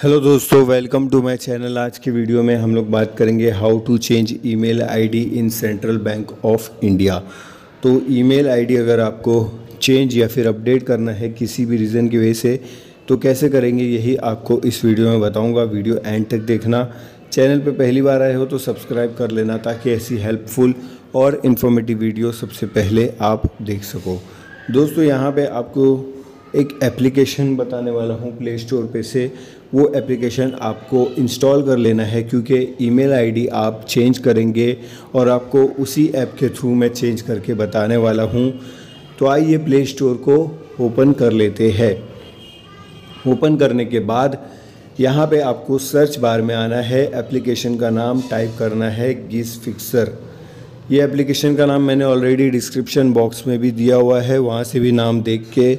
Hello दोस्तों welcome to my channel आज की वीडियो में हम लोग बात करेंगे how to change email ID in Central Bank of India तो ईमेल आईडी अगर आपको चेंज या फिर अपडेट करना है किसी भी रीज़न की वजह से तो कैसे करेंगे यही आपको इस वीडियो में बताऊँगा. वीडियो एंड तक देखना. चैनल पर पहली बार आए हो तो सब्सक्राइब कर लेना ताकि ऐसी हेल्पफुल और इन्फॉर्मेटिव वीडियो सबसे पहले आप देख सको. दोस्तों, यहाँ पर आपको एक एप्लीकेशन बताने वाला हूँ प्ले स्टोर पे से। वो एप्लीकेशन आपको इंस्टॉल कर लेना है क्योंकि ईमेल आईडी आप चेंज करेंगे और आपको उसी ऐप के थ्रू मैं चेंज करके बताने वाला हूँ। तो आइए प्ले स्टोर को ओपन कर लेते हैं। ओपन करने के बाद यहाँ पे आपको सर्च बार में आना है। एप्लीकेशन का नाम टाइप करना है गिस फिक्सर ये एप्लीकेशन का नाम मैंने ऑलरेडी डिस्क्रिप्शन बॉक्स में भी दिया हुआ है। वहाँ से भी नाम देख के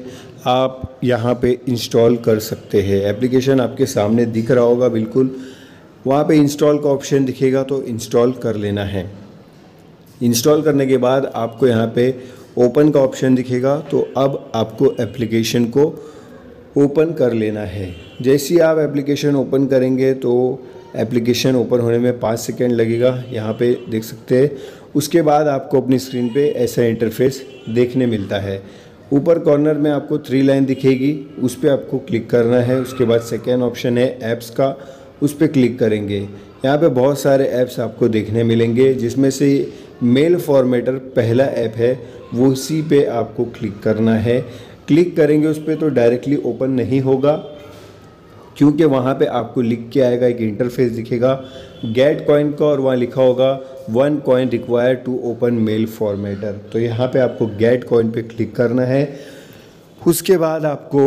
आप यहाँ पे इंस्टॉल कर सकते हैं। एप्लीकेशन आपके सामने दिख रहा होगा बिल्कुल। वहाँ पे इंस्टॉल का ऑप्शन दिखेगा तो इंस्टॉल कर लेना है। इंस्टॉल करने के बाद आपको यहाँ पे ओपन का ऑप्शन दिखेगा तो अब आपको एप्लीकेशन को ओपन कर लेना है। जैसे ही आप एप्लीकेशन ओपन करेंगे तो एप्लीकेशन ओपन होने में पाँच सेकेंड लगेगा। यहाँ पे देख सकते हैं। उसके बाद आपको अपनी स्क्रीन पे ऐसा इंटरफेस देखने मिलता है। ऊपर कॉर्नर में आपको थ्री लाइन दिखेगी, उस पर आपको क्लिक करना है, उसके बाद सेकेंड ऑप्शन है ऐप्स का, उस पर क्लिक करेंगे। यहाँ पे बहुत सारे ऐप्स आपको देखने मिलेंगे, जिसमें से मेल फॉर्मेटर पहला ऐप है, वो उसी पे आपको क्लिक करना है। क्लिक करेंगे उस पर तो डायरेक्टली ओपन नहीं होगा, क्योंकि वहाँ पे आपको लिख के आएगा, एक इंटरफेस दिखेगा। गेट कॉइन का और वहाँ लिखा होगा one coin require to open mail formatter तो यहाँ पे आपको गेट कॉइन पे क्लिक करना है। उसके बाद आपको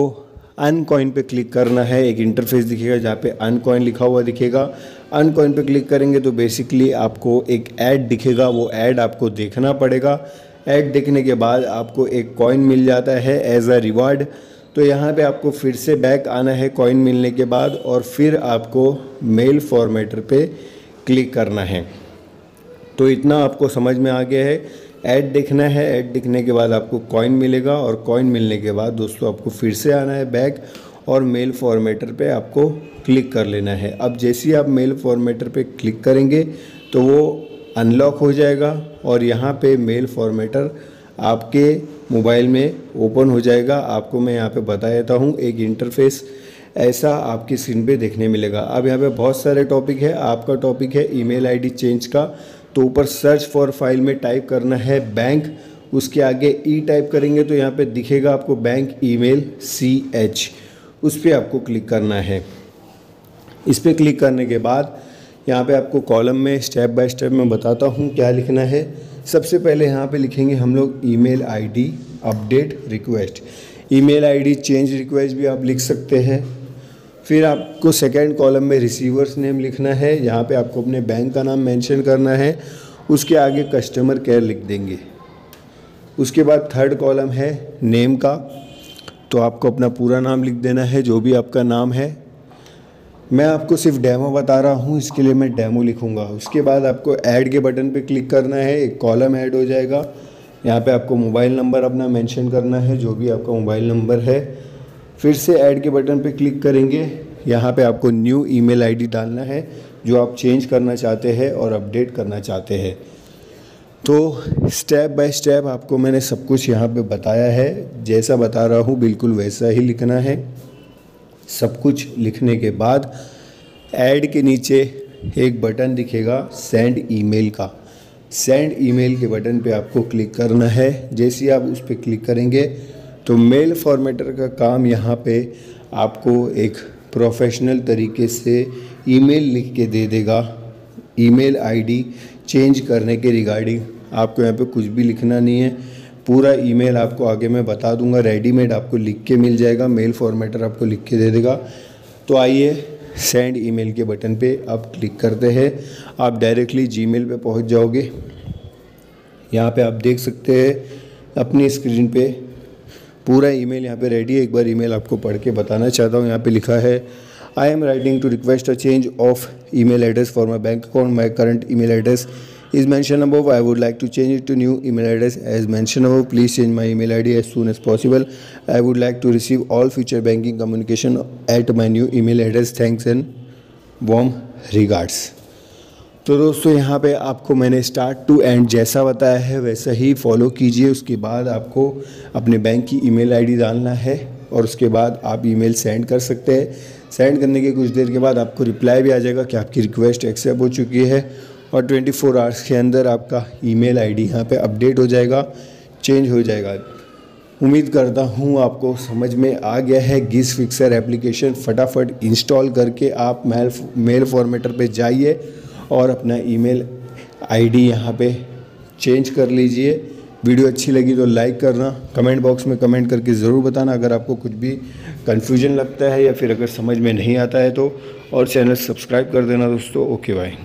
अन कॉइन पे क्लिक करना है। एक इंटरफेस दिखेगा जहाँ पे अन कॉइन लिखा हुआ दिखेगा। अन कॉइन पे क्लिक करेंगे तो बेसिकली आपको एक ऐड दिखेगा। वो ऐड आपको देखना पड़ेगा। ऐड देखने के बाद आपको एक कॉइन मिल जाता है एज अ रिवार्ड तो यहाँ पे आपको फिर से बैक आना है कॉइन मिलने के बाद और फिर आपको मेल फॉर्मेटर पे क्लिक करना है। तो इतना आपको समझ में आ गया है। ऐड देखना है। ऐड दिखने के बाद आपको कॉइन मिलेगा और कॉइन मिलने के बाद दोस्तों आपको फिर से आना है बैक और मेल फॉर्मेटर पे आपको क्लिक कर लेना है। अब जैसे ही आप मेल फॉर्मेटर पे क्लिक करेंगे तो वो अनलॉक हो जाएगा और यहाँ पे मेल फॉर्मेटर आपके मोबाइल में ओपन हो जाएगा। आपको मैं यहाँ पे बता देता हूँ, एक इंटरफेस ऐसा आपकी स्क्रीन पे देखने मिलेगा। अब यहाँ पे बहुत सारे टॉपिक है। आपका टॉपिक है ईमेल आईडी चेंज का। तो ऊपर सर्च फॉर फ़ाइल में टाइप करना है बैंक उसके आगे ई e टाइप करेंगे तो यहाँ पे दिखेगा आपको बैंक ईमेल सी एच उस पर आपको क्लिक करना है। इस पर क्लिक करने के बाद यहाँ पे आपको कॉलम में स्टेप बाय स्टेप मैं बताता हूँ क्या लिखना है। सबसे पहले यहाँ पे लिखेंगे हम लोग email ID update request email ID change request भी आप लिख सकते हैं। फिर आपको सेकेंड कॉलम में रिसीवर्स नेम लिखना है, यहाँ पे आपको अपने बैंक का नाम मेंशन करना है, उसके आगे कस्टमर केयर लिख देंगे। उसके बाद थर्ड कॉलम है नेम का तो आपको अपना पूरा नाम लिख देना है, जो भी आपका नाम है। मैं आपको सिर्फ़ डेमो बता रहा हूँ, इसके लिए मैं डेमो लिखूँगा। उसके बाद आपको ऐड के बटन पे क्लिक करना है, एक कॉलम ऐड हो जाएगा। यहाँ पे आपको मोबाइल नंबर अपना मेंशन करना है, जो भी आपका मोबाइल नंबर है। फिर से ऐड के बटन पे क्लिक करेंगे। यहाँ पे आपको न्यू ईमेल आईडी डालना है, जो आप चेंज करना चाहते हैं और अपडेट करना चाहते हैं। तो स्टेप बाय स्टेप आपको मैंने सब कुछ यहाँ पे बताया है। जैसा बता रहा हूँ, बिल्कुल वैसा ही लिखना है। सब कुछ लिखने के बाद ऐड के नीचे एक बटन दिखेगा सेंड ईमेल का। सेंड ईमेल के बटन पे आपको क्लिक करना है। जैसे आप उस पर क्लिक करेंगे तो मेल फॉर्मेटर का काम यहाँ पे आपको एक प्रोफेशनल तरीके से ईमेल लिख के दे देगा। ईमेल आईडी चेंज करने के रिगार्डिंग आपको यहाँ पे कुछ भी लिखना नहीं है। पूरा ईमेल आपको आगे मैं बता दूँगा। रेडीमेड आपको लिख के मिल जाएगा। मेल फॉर्मेटर आपको लिख के दे देगा। तो आइए सेंड ईमेल के बटन पे आप क्लिक करते हैं। आप डायरेक्टली जीमेल पे पहुँच जाओगे। यहाँ पे आप देख सकते हैं अपनी स्क्रीन पे पूरा ई मेल यहाँ पर रेडी है। एक बार ई मेल आपको पढ़ के बताना चाहता हूँ। यहाँ पे लिखा है I am writing to request a change of email address for my bank account my current email address is mentioned above I would like to change it to new email address as mentioned above please change my email I D as soon as possible I would like to receive all future banking communication at my new email address thanks and warm regards तो दोस्तों, यहाँ पे आपको मैंने start to and जैसा बताया है, वैसा ही फॉलो कीजिए। उसके बाद आपको अपने बैंक की ईमेल आईडी डालना है और उसके बाद आप ईमेल सेंड कर सकते हैं। सेंड करने के कुछ देर के बाद आपको रिप्लाई भी आ जाएगा कि आपकी रिक्वेस्ट एक्सेप्ट हो चुकी है और 24 फोर आवर्स के अंदर आपका ईमेल आईडी यहाँ पे अपडेट हो जाएगा चेंज हो जाएगा। उम्मीद करता हूँ आपको समझ में आ गया है। गिस फिक्सर एप्लीकेशन फटाफट इंस्टॉल करके आप मेल मेल फॉर्मेटर पे जाइए। और अपना ईमेल आईडी यहाँ पे चेंज कर लीजिए। वीडियो अच्छी लगी तो लाइक करना, कमेंट बॉक्स में कमेंट करके ज़रूर बताना अगर आपको कुछ भी कन्फ्यूज़न लगता है या फिर अगर समझ में नहीं आता है तो। और चैनल सब्सक्राइब कर देना दोस्तों। Okay bye